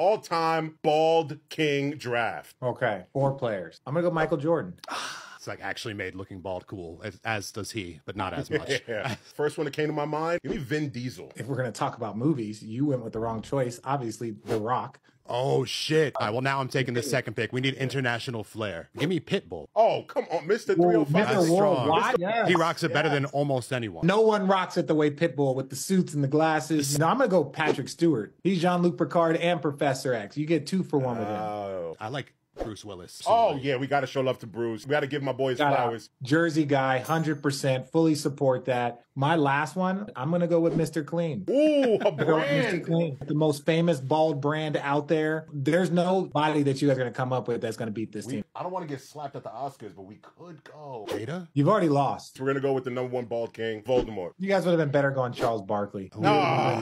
all-time bald king draft. Okay, four players. I'm gonna go Michael Jordan. It's like actually made looking bald cool, as, as does he, but not as much. Yeah. First one that came to my mind, give me Vin Diesel. If we're gonna talk about movies, you went with the wrong choice. Obviously, The Rock. Oh shit! All right, well now I'm taking the second pick. We need international flair. Give me Pitbull. Oh, come on, Mr. Whoa, 305. Mr. That's strong. Worldwide? Yes, he rocks it better yes. than almost anyone. No one rocks it the way Pitbull with the suits and the glasses. No, I'm gonna go Patrick Stewart. He's Jean Luc Picard and Professor X. You get two for one with him. Oh. I like Bruce Willis. Oh, yeah, we got to show love to Bruce. We got to give my boys Shout out. flowers. Jersey guy, hundred percent, fully support that. My last one, I'm gonna go with Mr. Clean. Ooh, a I'm gonna go with Mr. brand. Clean, the most famous bald brand out there. There's no body that you guys are gonna come up with that's gonna beat this We, team. I don't want to get slapped at the Oscars, but we could go. Jada. You've already lost. We're going to go with the number one bald king, Voldemort. You guys would have been better going Charles Barkley. Nah.